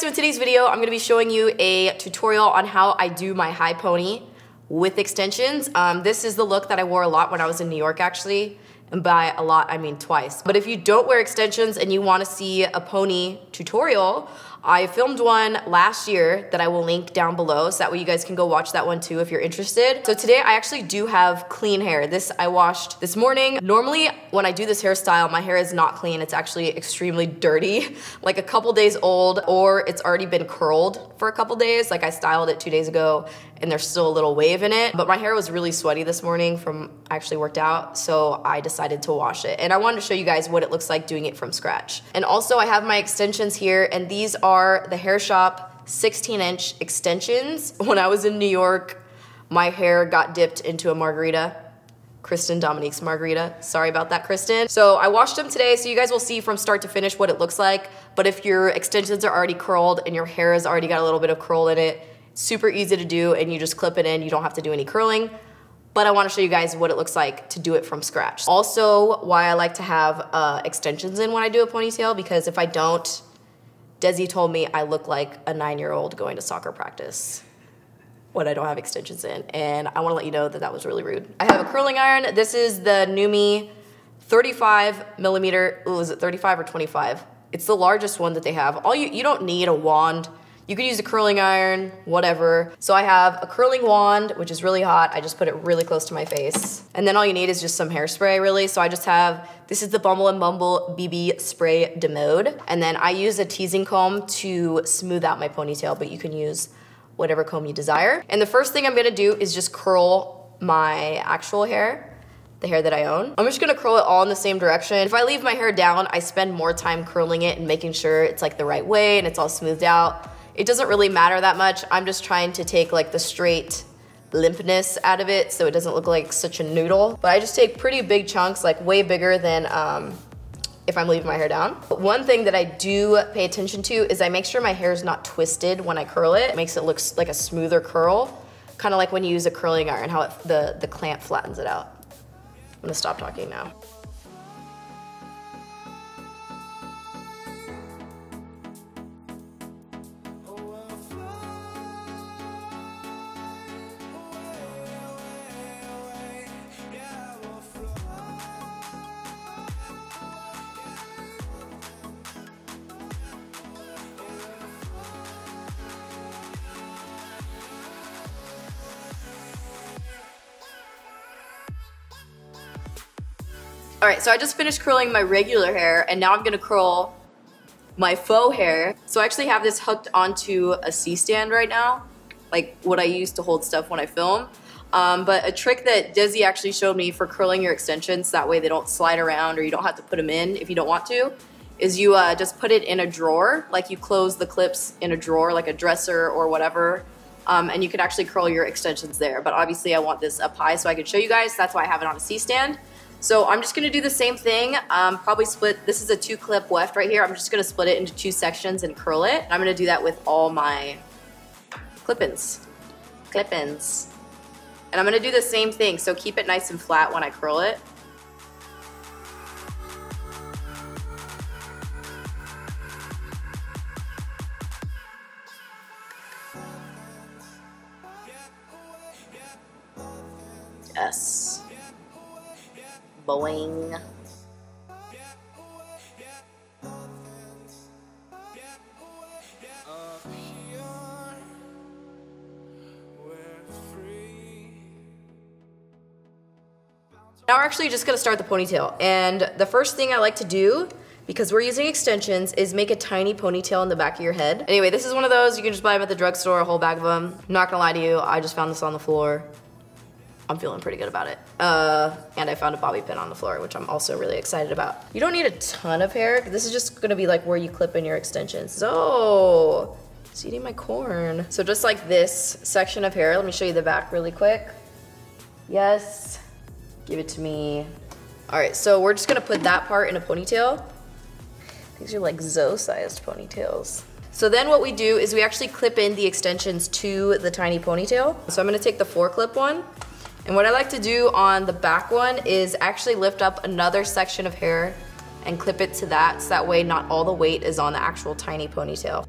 so in today's video, I'm gonna be showing you a tutorial on how I do my high pony with extensions. Um, this is the look that I wore a lot when I was in New York actually. And by a lot, I mean twice. But if you don't wear extensions and you wanna see a pony tutorial, I filmed one last year that I will link down below so that way you guys can go watch that one too if you're interested. So today I actually do have clean hair. This I washed this morning. Normally when I do this hairstyle, my hair is not clean. It's actually extremely dirty, like a couple days old or it's already been curled for a couple days. Like I styled it two days ago and there's still a little wave in it. But my hair was really sweaty this morning from I actually worked out, so I decided to wash it. And I wanted to show you guys what it looks like doing it from scratch. And also I have my extensions here, and these are the Hair Shop 16 inch extensions. When I was in New York, my hair got dipped into a margarita. Kristen Dominique's margarita. Sorry about that, Kristen. So I washed them today, so you guys will see from start to finish what it looks like. But if your extensions are already curled and your hair has already got a little bit of curl in it, super easy to do and you just clip it in. You don't have to do any curling. But I wanna show you guys what it looks like to do it from scratch. Also, why I like to have uh, extensions in when I do a ponytail, because if I don't, Desi told me I look like a nine-year-old going to soccer practice when I don't have extensions in. And I wanna let you know that that was really rude. I have a curling iron. This is the NuMe 35 millimeter, ooh, is it 35 or 25? It's the largest one that they have. All you, you don't need a wand you could use a curling iron, whatever. So I have a curling wand, which is really hot. I just put it really close to my face. And then all you need is just some hairspray, really. So I just have, this is the Bumble and Bumble BB Spray de Mode. And then I use a teasing comb to smooth out my ponytail, but you can use whatever comb you desire. And the first thing I'm gonna do is just curl my actual hair the hair that I own. I'm just gonna curl it all in the same direction. If I leave my hair down, I spend more time curling it and making sure it's like the right way and it's all smoothed out. It doesn't really matter that much. I'm just trying to take like the straight limpness out of it so it doesn't look like such a noodle. But I just take pretty big chunks, like way bigger than um, if I'm leaving my hair down. But one thing that I do pay attention to is I make sure my hair is not twisted when I curl it. It makes it look like a smoother curl, kind of like when you use a curling iron, how it, the, the clamp flattens it out. I'm gonna stop talking now. All right, so I just finished curling my regular hair and now I'm gonna curl my faux hair. So I actually have this hooked onto a C-stand right now, like what I use to hold stuff when I film. Um, but a trick that Desi actually showed me for curling your extensions, that way they don't slide around or you don't have to put them in if you don't want to, is you uh, just put it in a drawer, like you close the clips in a drawer, like a dresser or whatever, um, and you can actually curl your extensions there. But obviously I want this up high so I can show you guys, that's why I have it on a C-stand. So I'm just gonna do the same thing, um, probably split, this is a two clip weft right here. I'm just gonna split it into two sections and curl it. I'm gonna do that with all my clip-ins, clip-ins. And I'm gonna do the same thing, so keep it nice and flat when I curl it. Yes. Boing. Now we're actually just gonna start the ponytail. And the first thing I like to do, because we're using extensions, is make a tiny ponytail in the back of your head. Anyway, this is one of those, you can just buy them at the drugstore, a whole bag of them. I'm not gonna lie to you, I just found this on the floor. I'm feeling pretty good about it. Uh, and I found a bobby pin on the floor, which I'm also really excited about. You don't need a ton of hair. This is just gonna be like where you clip in your extensions. So, it's eating my corn. So just like this section of hair, let me show you the back really quick. Yes, give it to me. All right, so we're just gonna put that part in a ponytail. These are like Zoe-sized ponytails. So then what we do is we actually clip in the extensions to the tiny ponytail. So I'm gonna take the four clip one and what I like to do on the back one is actually lift up another section of hair and clip it to that so that way not all the weight is on the actual tiny ponytail.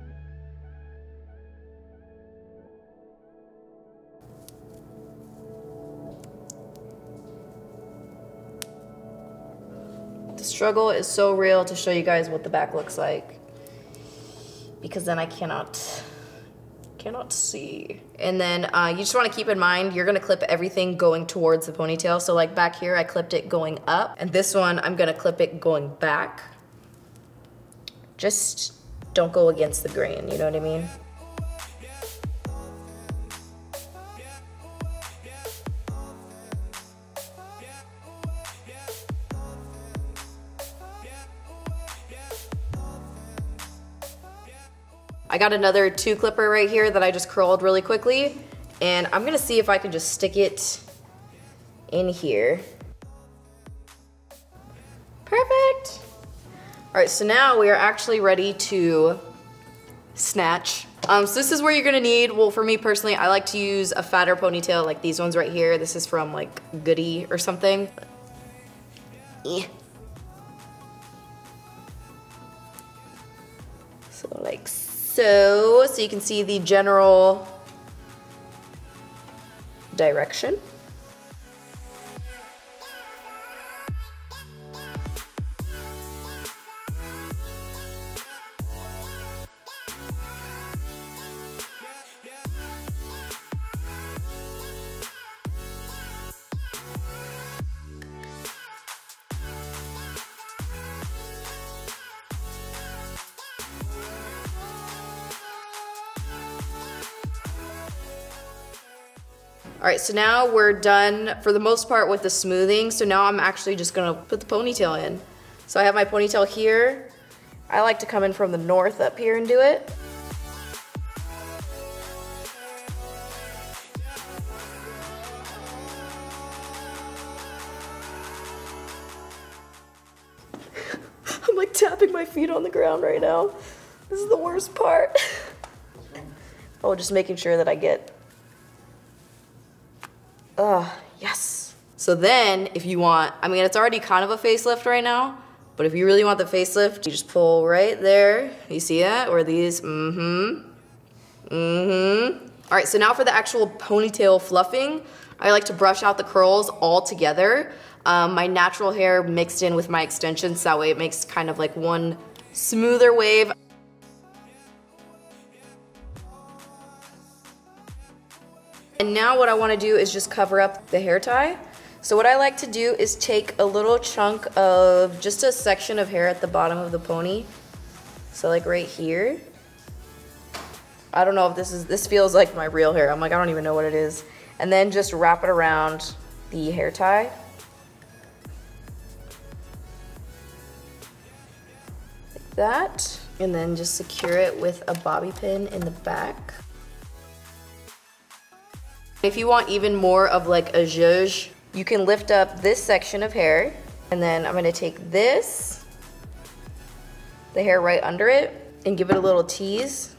The struggle is so real to show you guys what the back looks like because then I cannot cannot see. And then uh, you just wanna keep in mind, you're gonna clip everything going towards the ponytail. So like back here, I clipped it going up. And this one, I'm gonna clip it going back. Just don't go against the grain, you know what I mean? I got another two clipper right here that I just curled really quickly. And I'm gonna see if I can just stick it in here. Perfect. All right, so now we are actually ready to snatch. Um, so this is where you're gonna need, well for me personally, I like to use a fatter ponytail like these ones right here. This is from like Goody or something. Eh. So like so, so you can see the general direction. All right, so now we're done for the most part with the smoothing. So now I'm actually just gonna put the ponytail in. So I have my ponytail here. I like to come in from the north up here and do it. I'm like tapping my feet on the ground right now. This is the worst part. oh, just making sure that I get Ugh, yes. So then, if you want, I mean, it's already kind of a facelift right now, but if you really want the facelift, you just pull right there. You see that? Or these, mm-hmm, mm-hmm. All right, so now for the actual ponytail fluffing, I like to brush out the curls all together. Um, my natural hair mixed in with my extensions, so that way it makes kind of like one smoother wave. And now what I wanna do is just cover up the hair tie. So what I like to do is take a little chunk of just a section of hair at the bottom of the pony. So like right here. I don't know if this is, this feels like my real hair. I'm like, I don't even know what it is. And then just wrap it around the hair tie. Like that. And then just secure it with a bobby pin in the back. If you want even more of like a zhuzh, you can lift up this section of hair and then I'm gonna take this, the hair right under it and give it a little tease.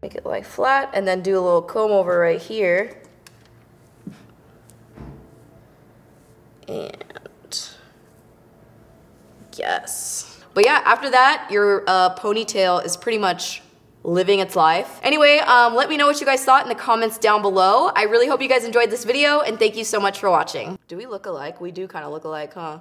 Make it lie flat and then do a little comb over right here. And yes. But yeah, after that, your uh, ponytail is pretty much living its life. Anyway, um, let me know what you guys thought in the comments down below. I really hope you guys enjoyed this video and thank you so much for watching. Do we look alike? We do kind of look alike, huh?